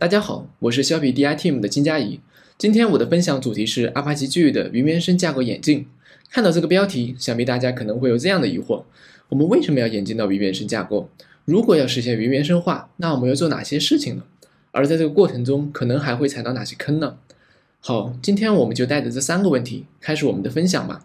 大家好，我是肖比 DI Team 的金佳怡。今天我的分享主题是阿帕奇 G 的云原生架构演进。看到这个标题，想必大家可能会有这样的疑惑：我们为什么要演进到云原生架构？如果要实现云原生化，那我们要做哪些事情呢？而在这个过程中，可能还会踩到哪些坑呢？好，今天我们就带着这三个问题开始我们的分享吧。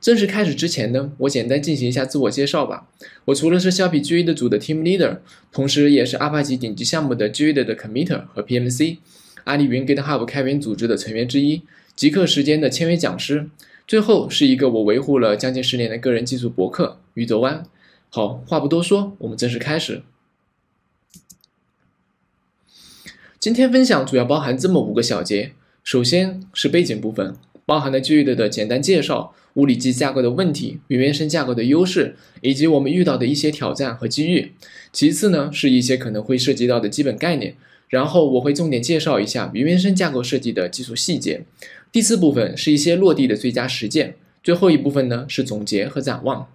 正式开始之前呢，我简单进行一下自我介绍吧。我除了是肖皮 G E 的组的 Team Leader，同时也是阿帕奇顶级项目的 G 的的 Committer 和 PMC，阿里云 GitHub 开源组织的成员之一，极客时间的签约讲师。最后是一个我维护了将近十年的个人技术博客宇宙湾。好，话不多说，我们正式开始。今天分享主要包含这么五个小节，首先是背景部分。包含了 G 的的简单介绍、物理机架构的问题、云原生架构的优势，以及我们遇到的一些挑战和机遇。其次呢，是一些可能会涉及到的基本概念。然后我会重点介绍一下云原生架构设计的技术细节。第四部分是一些落地的最佳实践。最后一部分呢是总结和展望。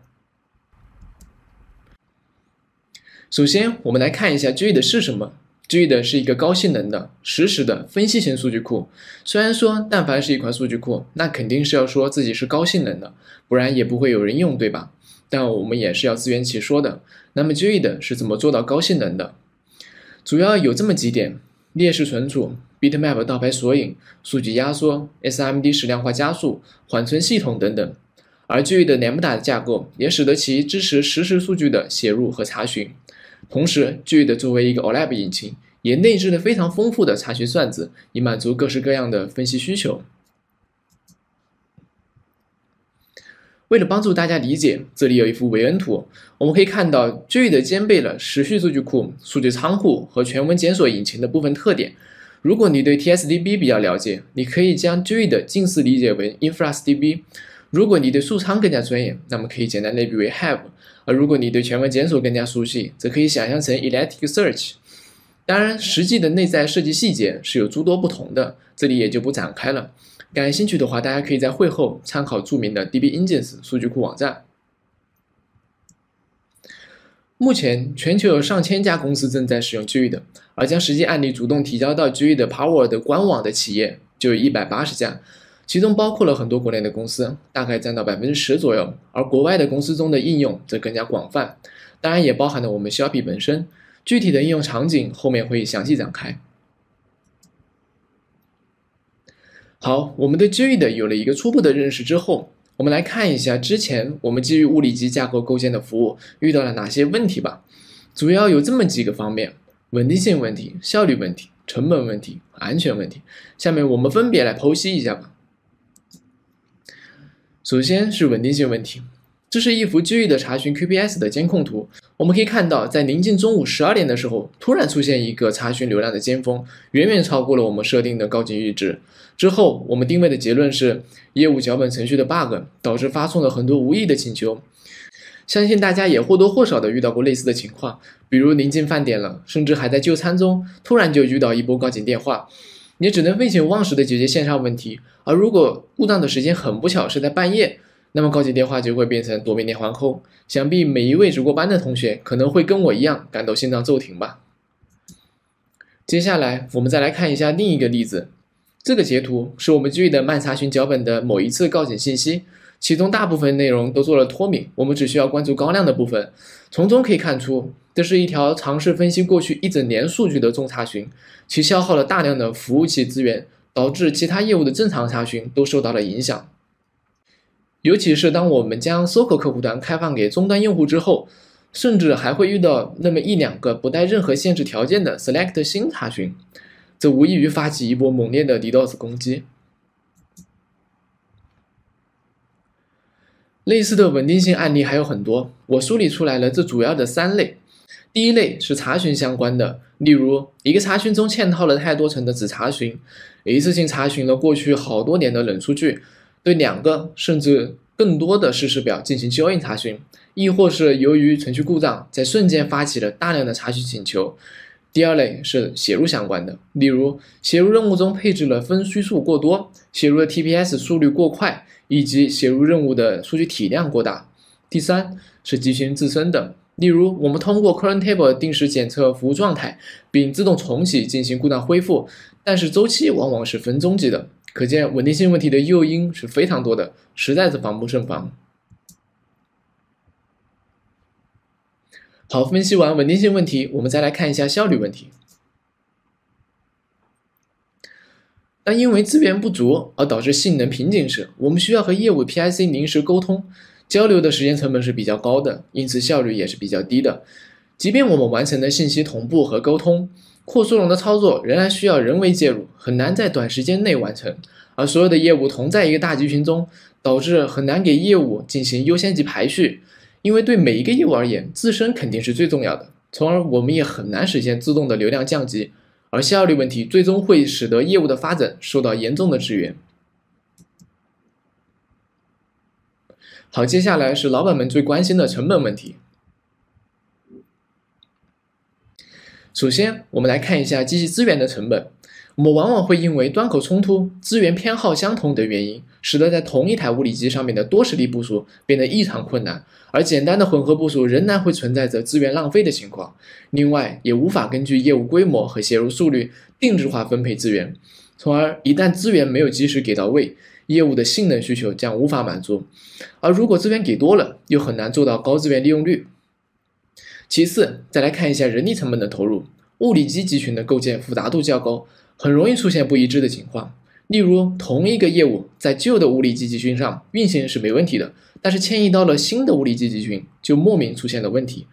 首先，我们来看一下 G 的是什么。G 的是一个高性能的实时的分析型数据库。虽然说，但凡是一款数据库，那肯定是要说自己是高性能的，不然也不会有人用，对吧？但我们也是要自圆其说的。那么 G 的是怎么做到高性能的？主要有这么几点：列式存储、Bitmap 倒排索引、数据压缩、SMD 矢量化加速、缓存系统等等。而 G 的 Lambda 的架构也使得其支持实时数据的写入和查询。同时 j u i 的作为一个 OLAP 引擎，也内置了非常丰富的查询算子，以满足各式各样的分析需求。为了帮助大家理解，这里有一幅韦恩图，我们可以看到 j u i 的兼备了时序数据库、数据仓库和全文检索引擎的部分特点。如果你对 TSDB 比较了解，你可以将 j u i 的近似理解为 InfluxDB。如果你对数仓更加专业，那么可以简单类比为 Have；而如果你对全文检索更加熟悉，则可以想象成 Elasticsearch。当然，实际的内在设计细节是有诸多不同的，这里也就不展开了。感兴趣的话，大家可以在会后参考著名的 DBEngines 数据库网站。目前，全球有上千家公司正在使用 g u i d，而将实际案例主动提交到 g u i d Power 的官网的企业就有一百八十家。其中包括了很多国内的公司，大概占到百分之十左右，而国外的公司中的应用则更加广泛，当然也包含了我们肖比本身。具体的应用场景后面会详细展开。好，我们对 GUI 的有了一个初步的认识之后，我们来看一下之前我们基于物理机架构构建的服务遇到了哪些问题吧。主要有这么几个方面：稳定性问题、效率问题、成本问题、安全问题。下面我们分别来剖析一下吧。首先是稳定性问题，这是一幅 GUI 的查询 QPS 的监控图。我们可以看到，在临近中午十二点的时候，突然出现一个查询流量的尖峰，远远超过了我们设定的高警阈值。之后，我们定位的结论是业务脚本程序的 bug 导致发送了很多无意的请求。相信大家也或多或少的遇到过类似的情况，比如临近饭点了，甚至还在就餐中，突然就遇到一波告警电话。你只能废寝忘食的解决线上问题，而如果故障的时间很不巧是在半夜，那么告警电话就会变成夺命连环扣。想必每一位值过班的同学可能会跟我一样感到心脏骤停吧。接下来我们再来看一下另一个例子，这个截图是我们 GUI 的慢查询脚本的某一次告警信息。其中大部分内容都做了脱敏，我们只需要关注高亮的部分。从中可以看出，这是一条尝试分析过去一整年数据的重查询，其消耗了大量的服务器资源，导致其他业务的正常查询都受到了影响。尤其是当我们将 SOCO 客户端开放给终端用户之后，甚至还会遇到那么一两个不带任何限制条件的 Select 新查询，这无异于发起一波猛烈的 DDoS 攻击。类似的稳定性案例还有很多，我梳理出来了这主要的三类。第一类是查询相关的，例如一个查询中嵌套了太多层的子查询，一次性查询了过去好多年的冷数据，对两个甚至更多的事实表进行 join 查询，亦或是由于程序故障，在瞬间发起了大量的查询请求。第二类是写入相关的，例如写入任务中配置了分虚数过多，写入的 TPS 速率过快，以及写入任务的数据体量过大。第三是集群自身的，例如，我们通过 Current Table 定时检测服务状态，并自动重启进行故障恢复，但是周期往往是分钟级的，可见稳定性问题的诱因是非常多的，实在是防不胜防。好，分析完稳定性问题，我们再来看一下效率问题。当因为资源不足而导致性能瓶颈时，我们需要和业务 PIC 临时沟通，交流的时间成本是比较高的，因此效率也是比较低的。即便我们完成了信息同步和沟通，扩缩容的操作仍然需要人为介入，很难在短时间内完成。而所有的业务同在一个大集群中，导致很难给业务进行优先级排序。因为对每一个业务而言，自身肯定是最重要的，从而我们也很难实现自动的流量降级，而效率问题最终会使得业务的发展受到严重的制约。好，接下来是老板们最关心的成本问题。首先，我们来看一下机器资源的成本。我们往往会因为端口冲突、资源偏好相同等原因，使得在同一台物理机上面的多实力部署变得异常困难，而简单的混合部署仍然会存在着资源浪费的情况。另外，也无法根据业务规模和写入速率定制化分配资源，从而一旦资源没有及时给到位，业务的性能需求将无法满足。而如果资源给多了，又很难做到高资源利用率。其次，再来看一下人力成本的投入，物理机集群的构建复杂度较高。很容易出现不一致的情况，例如同一个业务在旧的物理机集群上运行是没问题的，但是迁移到了新的物理机集群就莫名出现了问题，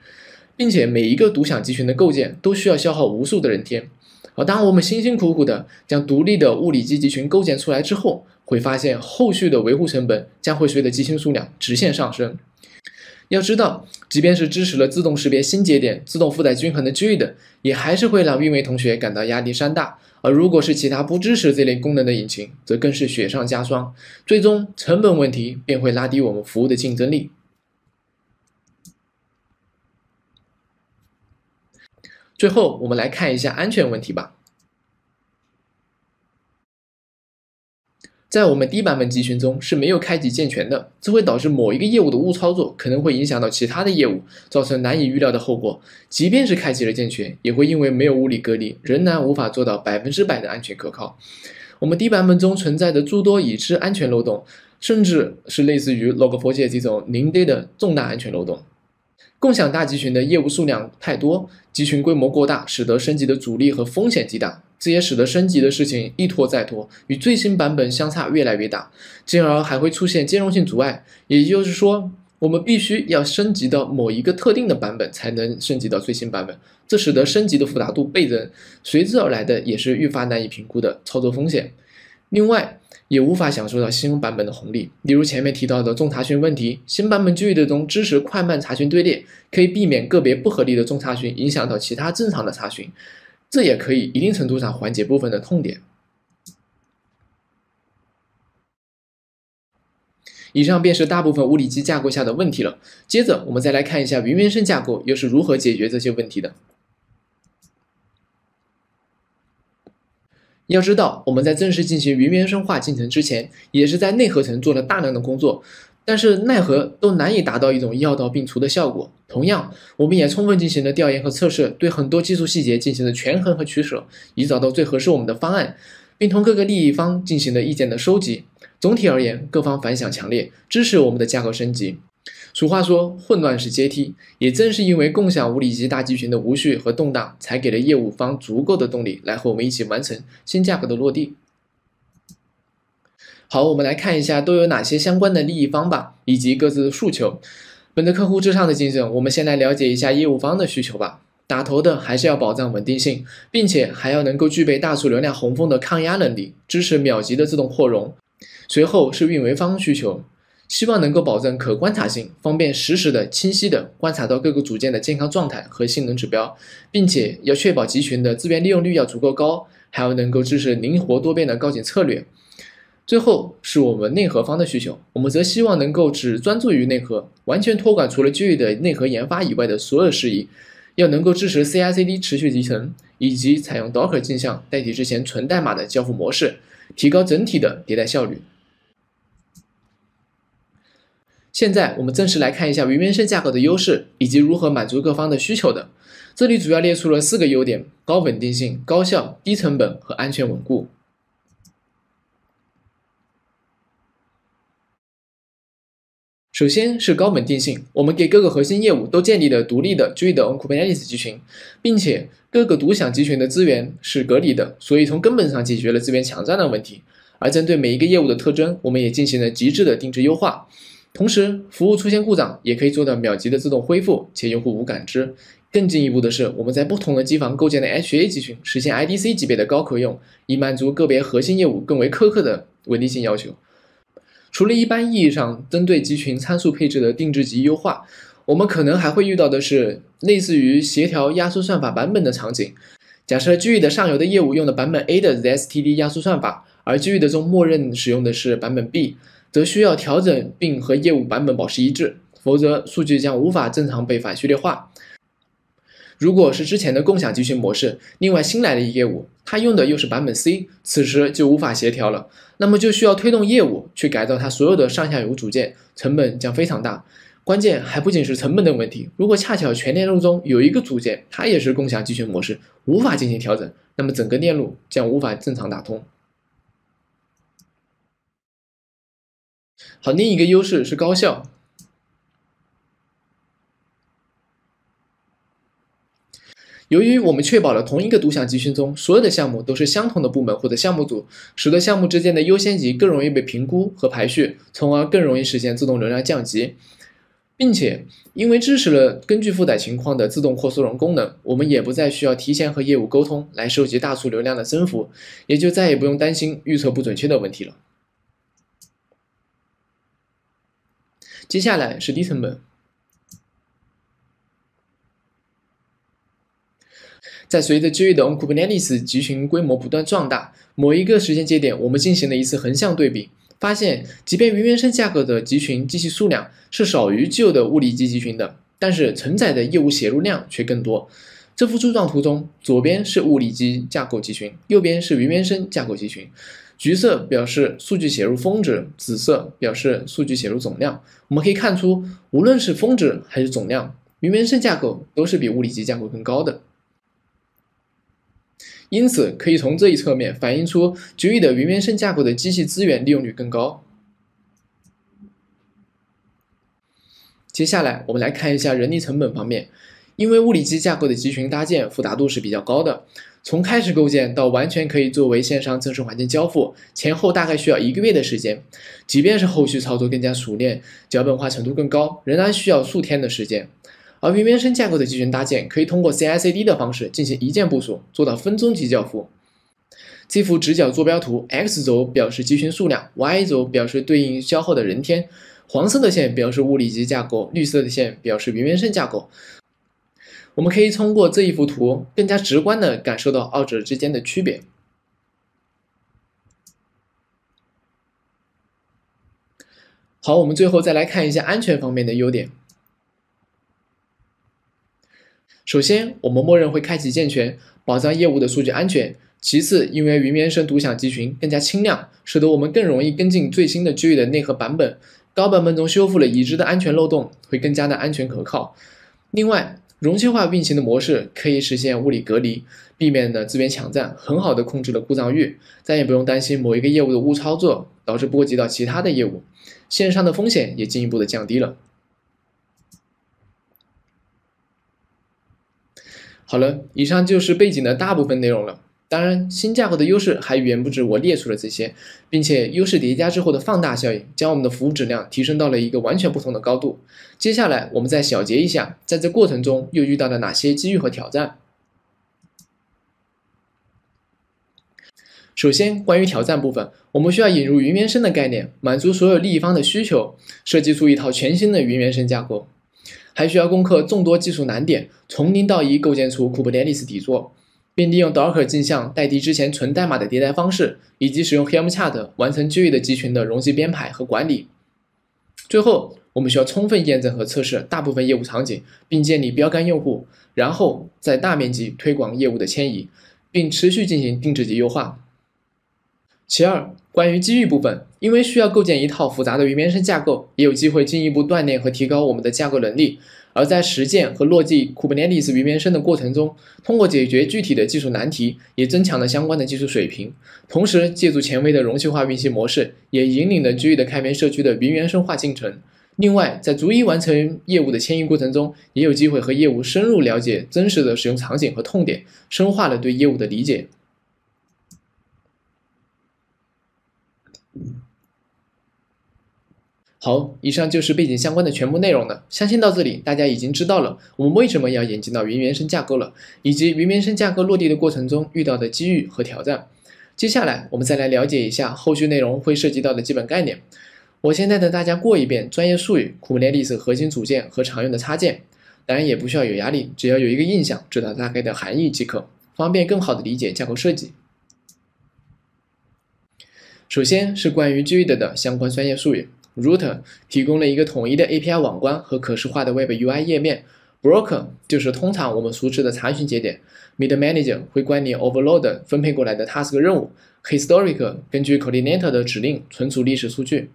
并且每一个独享集群的构建都需要消耗无数的人天。而当我们辛辛苦苦的将独立的物理机集群构建出来之后，会发现后续的维护成本将会随着集群数量直线上升。要知道，即便是支持了自动识别新节点、自动负载均衡的 GUID，也还是会让运维同学感到压力山大。而如果是其他不支持这类功能的引擎，则更是雪上加霜，最终成本问题便会拉低我们服务的竞争力。最后，我们来看一下安全问题吧。在我们低版本集群中是没有开启健全的，这会导致某一个业务的误操作，可能会影响到其他的业务，造成难以预料的后果。即便是开启了健全，也会因为没有物理隔离，仍然无法做到百分之百的安全可靠。我们低版本中存在的诸多已知安全漏洞，甚至是类似于 Log4j 这种零 day 的重大安全漏洞。共享大集群的业务数量太多，集群规模过大，使得升级的阻力和风险极大。这也使得升级的事情一拖再拖，与最新版本相差越来越大，进而还会出现兼容性阻碍。也就是说，我们必须要升级到某一个特定的版本，才能升级到最新版本。这使得升级的复杂度倍增，随之而来的也是愈发难以评估的操作风险。另外，也无法享受到新版本的红利，例如前面提到的重查询问题。新版本 GUID 中支持快慢查询队列，可以避免个别不合理的重查询影响到其他正常的查询。这也可以一定程度上缓解部分的痛点。以上便是大部分物理机架构下的问题了。接着，我们再来看一下云原生架构又是如何解决这些问题的。要知道，我们在正式进行云原生化进程之前，也是在内核层做了大量的工作。但是奈何都难以达到一种药到病除的效果。同样，我们也充分进行了调研和测试，对很多技术细节进行了权衡和取舍，以找到最合适我们的方案，并同各个利益方进行了意见的收集。总体而言，各方反响强烈，支持我们的架构升级。俗话说，混乱是阶梯。也正是因为共享无理级大集群的无序和动荡，才给了业务方足够的动力来和我们一起完成新价格的落地。好，我们来看一下都有哪些相关的利益方吧，以及各自的诉求。本着客户至上的精神，我们先来了解一下业务方的需求吧。打头的还是要保障稳定性，并且还要能够具备大数流量洪峰的抗压能力，支持秒级的自动扩容。随后是运维方需求，希望能够保证可观察性，方便实时的、清晰的观察到各个组件的健康状态和性能指标，并且要确保集群的资源利用率要足够高，还要能够支持灵活多变的高景策略。最后是我们内核方的需求，我们则希望能够只专注于内核，完全托管除了基于的内核研发以外的所有事宜，要能够支持 CI/CD 持续集成，以及采用 Docker 镜像代替之前纯代码的交付模式，提高整体的迭代效率。现在我们正式来看一下云原生架构的优势以及如何满足各方的需求的。这里主要列出了四个优点：高稳定性、高效、低成本和安全稳固。首先是高稳定性，我们给各个核心业务都建立了独立的 GUID on Kubernetes 集群，并且各个独享集群的资源是隔离的，所以从根本上解决了资源抢占的问题。而针对每一个业务的特征，我们也进行了极致的定制优化。同时，服务出现故障也可以做到秒级的自动恢复，且用户无感知。更进一步的是，我们在不同的机房构建的 HA 集群，实现 IDC 级别的高可用，以满足个别核心业务更为苛刻的稳定性要求。除了一般意义上针对集群参数配置的定制级优化，我们可能还会遇到的是类似于协调压缩算法版本的场景。假设 GUID 的上游的业务用的版本 A 的 ZSTD 压缩算法，而 GUID 的中默认使用的是版本 B。则需要调整并和业务版本保持一致，否则数据将无法正常被反序列化。如果是之前的共享集群模式，另外新来的业务，它用的又是版本 C，此时就无法协调了，那么就需要推动业务去改造它所有的上下游组件，成本将非常大。关键还不仅是成本的问题，如果恰巧全链路中有一个组件，它也是共享集群模式，无法进行调整，那么整个链路将无法正常打通。好，另一个优势是高效。由于我们确保了同一个独享集群中所有的项目都是相同的部门或者项目组，使得项目之间的优先级更容易被评估和排序，从而更容易实现自动流量降级，并且因为支持了根据负载情况的自动扩缩容功能，我们也不再需要提前和业务沟通来收集大数流量的增幅，也就再也不用担心预测不准确的问题了。接下来是低成本。在随着 GUID on Kubernetes 集群规模不断壮大，某一个时间节点，我们进行了一次横向对比，发现，即便云原生架构的集群机器数量是少于旧的物理机集群的，但是承载的业务写入量却更多。这幅柱状图中，左边是物理机架构集群，右边是云原生架构集群。橘色表示数据写入峰值，紫色表示数据写入总量。我们可以看出，无论是峰值还是总量，云原生架构都是比物理机架构更高的。因此，可以从这一侧面反映出 g u 的云原生架构的机器资源利用率更高。接下来，我们来看一下人力成本方面。因为物理机架构的集群搭建复杂度是比较高的，从开始构建到完全可以作为线上正式环境交付，前后大概需要一个月的时间。即便是后续操作更加熟练，脚本化程度更高，仍然需要数天的时间。而云原生架构的集群搭建可以通过 CI/CD 的方式进行一键部署，做到分钟级交付。这幅直角坐标图，X 轴表示集群数量，Y 轴表示对应消耗的人天，黄色的线表示物理机架构，绿色的线表示云原生架构。我们可以通过这一幅图，更加直观的感受到二者之间的区别。好，我们最后再来看一下安全方面的优点。首先，我们默认会开启健全，保障业务的数据安全。其次，因为云原生独享集群更加轻量，使得我们更容易跟进最新的 GUI 的内核版本，高版本中修复了已知的安全漏洞，会更加的安全可靠。另外，容器化运行的模式可以实现物理隔离，避免了资源抢占，很好的控制了故障率，再也不用担心某一个业务的误操作导致波及到其他的业务，线上的风险也进一步的降低了。好了，以上就是背景的大部分内容了。当然，新架构的优势还远不止我列出了这些，并且优势叠加之后的放大效应，将我们的服务质量提升到了一个完全不同的高度。接下来，我们再小结一下，在这过程中又遇到了哪些机遇和挑战。首先，关于挑战部分，我们需要引入云原生的概念，满足所有利益方的需求，设计出一套全新的云原生架构，还需要攻克众多技术难点，从零到一构建出 Kubernetes 底座。并利用 Docker 镜像代替之前纯代码的迭代方式，以及使用 Helm chart 完成 GUI 的集群的容器编排和管理。最后，我们需要充分验证和测试大部分业务场景，并建立标杆用户，然后再大面积推广业务的迁移，并持续进行定制级优化。其二，关于机遇部分，因为需要构建一套复杂的云原生架构，也有机会进一步锻炼和提高我们的架构能力。而在实践和落地 Kubernetes 云原生的过程中，通过解决具体的技术难题，也增强了相关的技术水平。同时，借助前卫的容器化运行模式，也引领了 GE 的开源社区的云原生化进程。另外，在逐一完成业务的迁移过程中，也有机会和业务深入了解真实的使用场景和痛点，深化了对业务的理解。好，以上就是背景相关的全部内容了。相信到这里，大家已经知道了我们为什么要引进到云原生架构了，以及云原生架构落地的过程中遇到的机遇和挑战。接下来，我们再来了解一下后续内容会涉及到的基本概念。我先带着大家过一遍专业术语、Kubernetes 核心组件和常用的插件。当然，也不需要有压力，只要有一个印象，知道大概的含义即可，方便更好的理解架构设计。首先是关于 GUID 的相关专业术语。Router 提供了一个统一的 API 网关和可视化的 Web UI 页面。Broker 就是通常我们熟知的查询节点。Mid Manager 会管理 Overload 分配过来的 Task 任务。Historic 根据 Coordinator 的指令存储历史数据。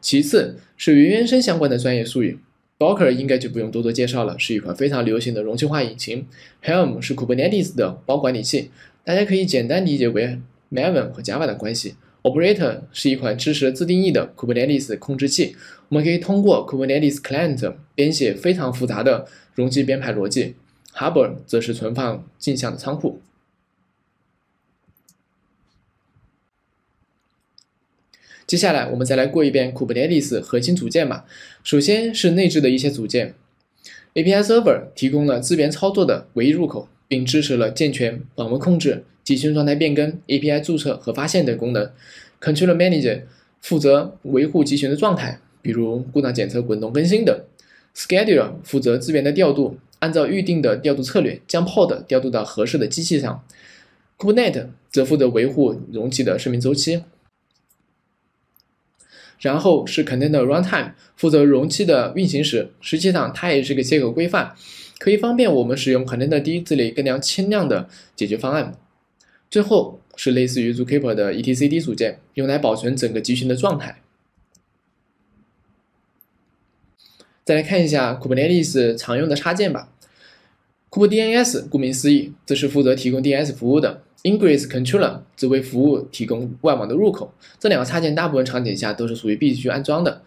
其次是云原生相关的专业术语。Docker 应该就不用多多介绍了，是一款非常流行的容器化引擎。Helm 是 Kubernetes 的包管理器，大家可以简单理解为 Maven 和 Java 的关系。Operator 是一款支持自定义的 Kubernetes 控制器，我们可以通过 Kubernetes Client 编写非常复杂的容器编排逻辑。Harbor 则是存放镜像的仓库。接下来，我们再来过一遍 Kubernetes 核心组件吧。首先是内置的一些组件，API Server 提供了自源操作的唯一入口，并支持了健全访问控制。集群状态变更、API 注册和发现等功能。Controller Manager 负责维护集群的状态，比如故障检测、滚动更新等。Scheduler 负责资源的调度，按照预定的调度策略，将 Pod 调度到合适的机器上。Kubernetes 则负责维护容器的生命周期。然后是 Container Runtime，负责容器的运行时，实际上它也是个接口规范，可以方便我们使用 Container-D 这类更加轻量的解决方案。最后是类似于 Zookeeper 的 etcd 组件，用来保存整个集群的状态。再来看一下 Kubernetes 常用的插件吧。KubeDNS 顾名思义，这是负责提供 DNS 服务的。Ingress Controller 则为服务提供外网的入口。这两个插件大部分场景下都是属于必须安装的。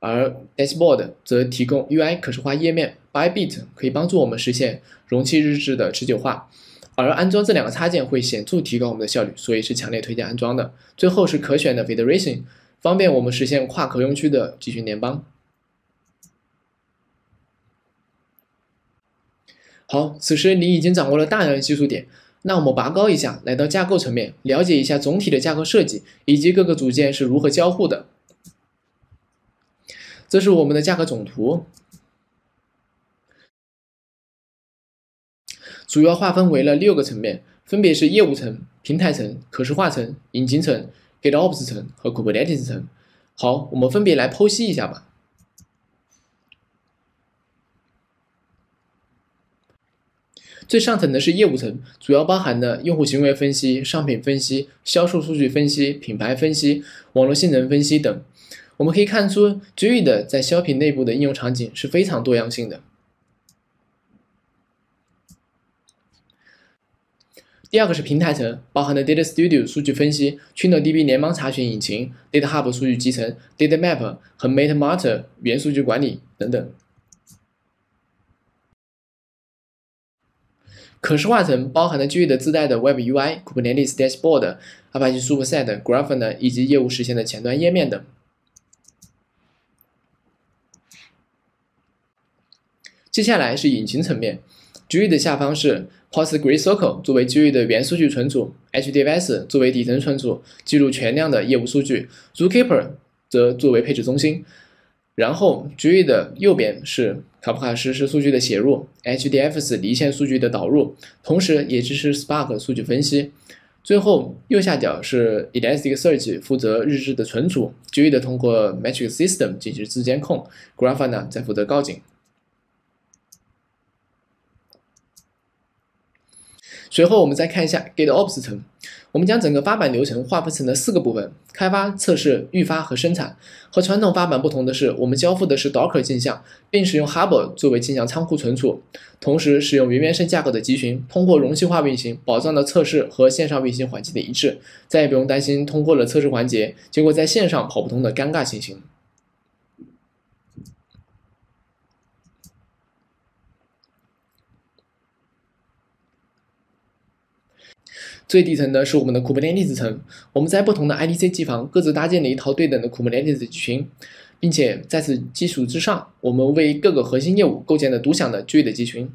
而 Dashboard 则提供 UI 可视化页面，Bybit 可以帮助我们实现容器日志的持久化。而安装这两个插件会显著提高我们的效率，所以是强烈推荐安装的。最后是可选的 Federation，方便我们实现跨可用区的集群联邦。好，此时你已经掌握了大量的技术点，那我们拔高一下，来到架构层面，了解一下总体的架构设计以及各个组件是如何交互的。这是我们的架构总图。主要划分为了六个层面，分别是业务层、平台层、可视化层、引擎层、GitOps 层和 Kubernetes 层。好，我们分别来剖析一下吧。最上层的是业务层，主要包含的用户行为分析、商品分析、销售数据分析、品牌分析、网络性能分析等。我们可以看出 g u i 在销品内部的应用场景是非常多样性的。第二个是平台层，包含的 Data Studio 数据分析、QuickDB 联邦查询引擎、Data Hub 数据集成、Data Map 和 Meta Mater 元数据管理等等。可视化层包含了 GUI 的自带的 Web UI、Kubernetes Dashboard、Apache Superset、Grafana 以及业务实现的前端页面等。接下来是引擎层面，GUI 的下方是。PostgreSQL 作为 GUI 的原数据存储，HDFS 作为底层存储，记录全量的业务数据，Zookeeper 则作为配置中心。然后 GUI 的右边是卡夫卡实时数据的写入，HDFS 离线数据的导入，同时也支持 Spark 数据分析。最后右下角是 Elasticsearch 负责日志的存储，GUI 的通过 Metric System 进行自监控，Grafana 在负责告警。随后我们再看一下 GitOps 层，我们将整个发板流程划分成了四个部分：开发、测试、预发和生产。和传统发板不同的是，我们交付的是 Docker 镜像，并使用 Hub 作为镜像仓库存储，同时使用云原生架构的集群，通过容器化运行，保障了测试和线上运行环境的一致，再也不用担心通过了测试环节，结果在线上跑不通的尴尬情形。最底层的是我们的 Kubernetes 层，我们在不同的 IDC 机房各自搭建了一套对等的 Kubernetes 群，并且在此基础之上，我们为各个核心业务构建了独享的 GUID 集群。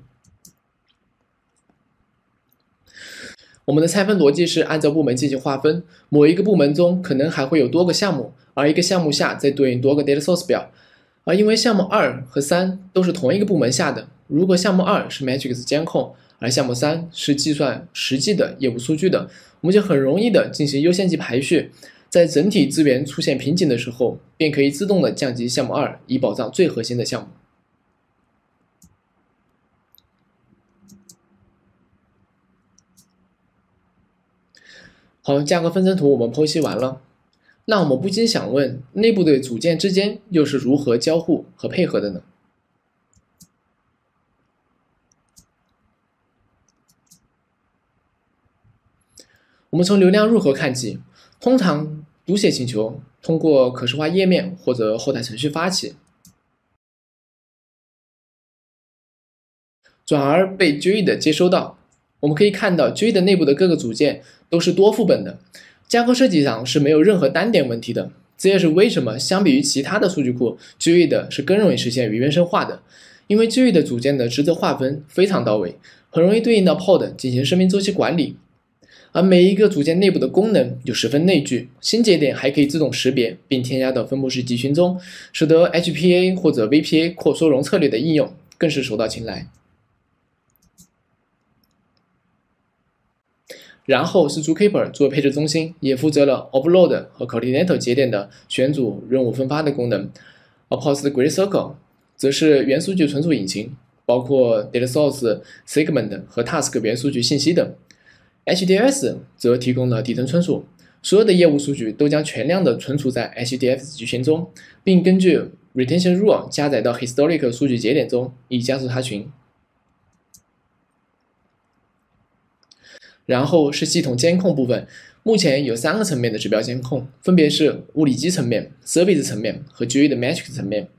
我们的拆分逻辑是按照部门进行划分，某一个部门中可能还会有多个项目，而一个项目下再对应多个 data source 表，而因为项目二和三都是同一个部门下的，如果项目二是 Matrix 监控。而项目三是计算实际的业务数据的，我们就很容易的进行优先级排序，在整体资源出现瓶颈的时候，便可以自动的降级项目二，以保障最核心的项目。好，价格分层图我们剖析完了，那我们不禁想问，内部的组件之间又是如何交互和配合的呢？我们从流量入口看起，通常读写请求通过可视化页面或者后台程序发起，转而被 GUID 接收到。我们可以看到，GUID 内部的各个组件都是多副本的，架构设计上是没有任何单点问题的。这也是为什么相比于其他的数据库，GUID 是更容易实现原原生化的，因为 GUID 组件的职责划分非常到位，很容易对应到 Pod 进行生命周期管理。而每一个组件内部的功能又十分内聚，新节点还可以自动识别并添加到分布式集群中，使得 HPA 或者 VPA 扩缩容策略的应用更是手到擒来。然后是 Zookeeper 作为配置中心，也负责了 Offload 和 Coordinator 节点的选组、任务分发的功能。Oppost Grid Circle 则是元数据存储引擎，包括 Data Source、Segment 和 Task 元数据信息等。HDFS 则提供了底层存储，所有的业务数据都将全量的存储在 HDFS 集群中，并根据 Retention Rule 加载到 historical 数据节点中，以加速查询。然后是系统监控部分，目前有三个层面的指标监控，分别是物理机层面、Service 层面和 GUI 的 Metric 层面。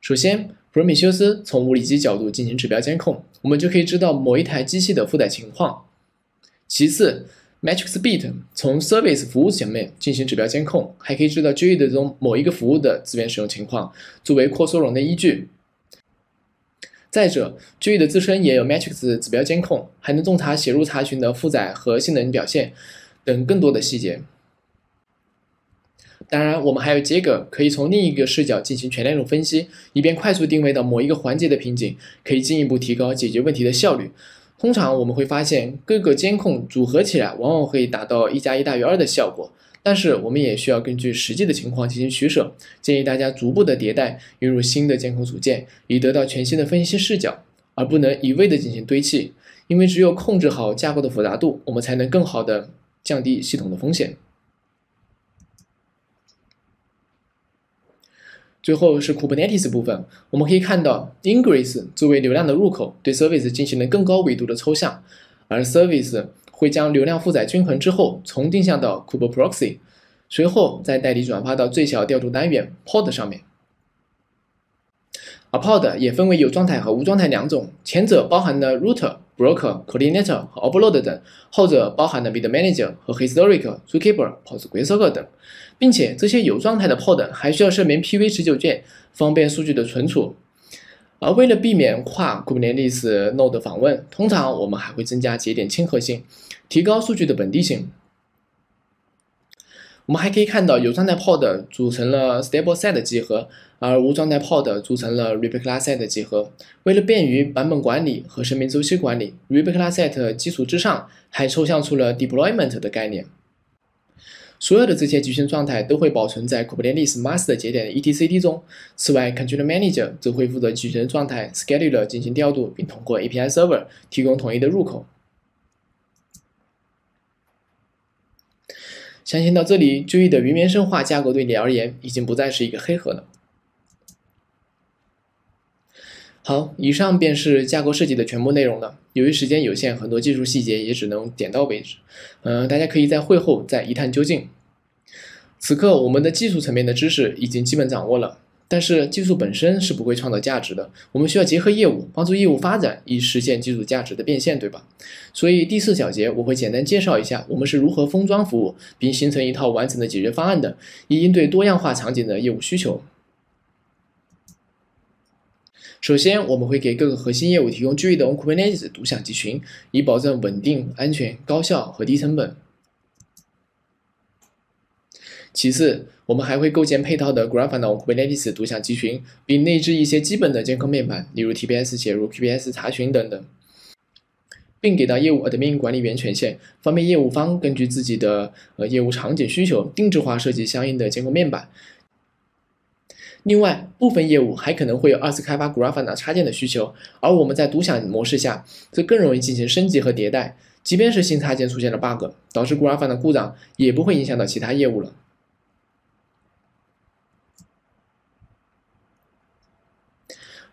首先，普罗米修斯从物理机角度进行指标监控，我们就可以知道某一台机器的负载情况。其次，Matrixbeat 从 Service 服务层面进行指标监控，还可以知道 GUID 中某一个服务的资源使用情况，作为扩缩容的依据。再者，GUID 自身也有 Matrix 指标监控，还能洞察写入查询的负载和性能表现等更多的细节。当然，我们还有 Jagger，可以从另一个视角进行全链路分析，以便快速定位到某一个环节的瓶颈，可以进一步提高解决问题的效率。通常我们会发现，各个监控组合起来，往往会达到一加一大于二的效果。但是我们也需要根据实际的情况进行取舍。建议大家逐步的迭代，引入新的监控组件，以得到全新的分析视角，而不能一味的进行堆砌。因为只有控制好架构的复杂度，我们才能更好的降低系统的风险。最后是 Kubernetes 部分，我们可以看到，Ingress 作为流量的入口，对 Service 进行了更高维度的抽象，而 Service 会将流量负载均衡之后重定向到 Kuberproxy，随后再代理转发到最小调度单元 Pod 上面。而 Pod 也分为有状态和无状态两种，前者包含了 Router、Broker、Coordinator 和 Offload 等，后者包含了 Bit Manager 和 Historic、Zookeeper、PostgreSQL 等。并且这些有状态的 Pod 还需要设明 PV 持久件，方便数据的存储。而为了避免跨 Kubernetes Node 访问，通常我们还会增加节点亲和性，提高数据的本地性。我们还可以看到，有状态 Pod 组成了 Stable Set 集合，而无状态 Pod 组成了 Replica Set 集合。为了便于版本管理和生命周期管理，Replica Set 基础之上还抽象出了 Deployment 的概念。所有的这些集群状态都会保存在 Kubernetes Master 节点的 etcd 中。此外，Control Manager 则会负责集群状态 Scheduler 进行调度，并通过 API Server 提供统一的入口。相信到这里注意的云原生化架构对你而言已经不再是一个黑盒了。好，以上便是架构设计的全部内容了。由于时间有限，很多技术细节也只能点到为止。嗯，大家可以在会后再一探究竟。此刻，我们的技术层面的知识已经基本掌握了，但是技术本身是不会创造价值的。我们需要结合业务，帮助业务发展，以实现技术价值的变现，对吧？所以第四小节我会简单介绍一下我们是如何封装服务，并形成一套完整的解决方案的，以应对多样化场景的业务需求。首先，我们会给各个核心业务提供 GUI 的 Kubernetes 独享集群，以保证稳定、安全、高效和低成本。其次，我们还会构建配套的 Grafana Kubernetes 独享集群，并内置一些基本的监控面板，例如 TPS 写入、QPS 查询等等，并给到业务 Admin 管理员权限，方便业务方根据自己的呃业务场景需求，定制化设计相应的监控面板。另外，部分业务还可能会有二次开发 Grafana 插件的需求，而我们在独享模式下，则更容易进行升级和迭代。即便是新插件出现了 bug，导致 Grafana 故障，也不会影响到其他业务了。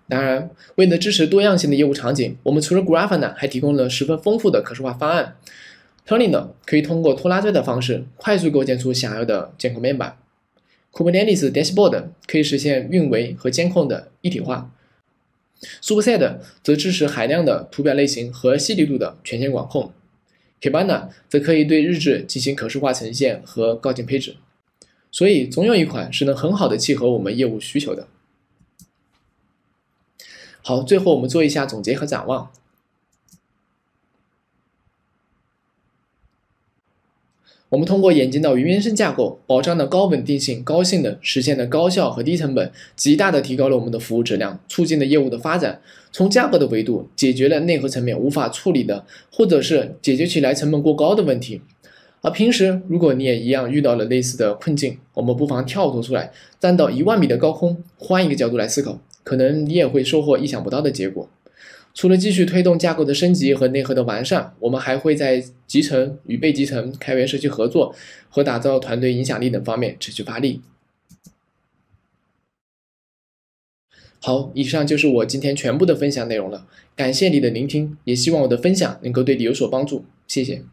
当然，为了支持多样性的业务场景，我们除了 Grafana，还提供了十分丰富的可视化方案。Terminal 可以通过拖拉拽的方式，快速构建出想要的监控面板。Kubernetes Dashboard 可以实现运维和监控的一体化，Superset 则支持海量的图表类型和细腻度的权限管控，Kibana 则可以对日志进行可视化呈现和告警配置，所以总有一款是能很好的契合我们业务需求的。好，最后我们做一下总结和展望。我们通过演进到云原生架构，保障了高稳定性、高性能，实现了高效和低成本，极大的提高了我们的服务质量，促进了业务的发展。从价格的维度，解决了内核层面无法处理的，或者是解决起来成本过高的问题。而平时，如果你也一样遇到了类似的困境，我们不妨跳脱出来，站到一万米的高空，换一个角度来思考，可能你也会收获意想不到的结果。除了继续推动架构的升级和内核的完善，我们还会在集成与被集成、开源社区合作和打造团队影响力等方面持续发力。好，以上就是我今天全部的分享内容了，感谢你的聆听，也希望我的分享能够对你有所帮助，谢谢。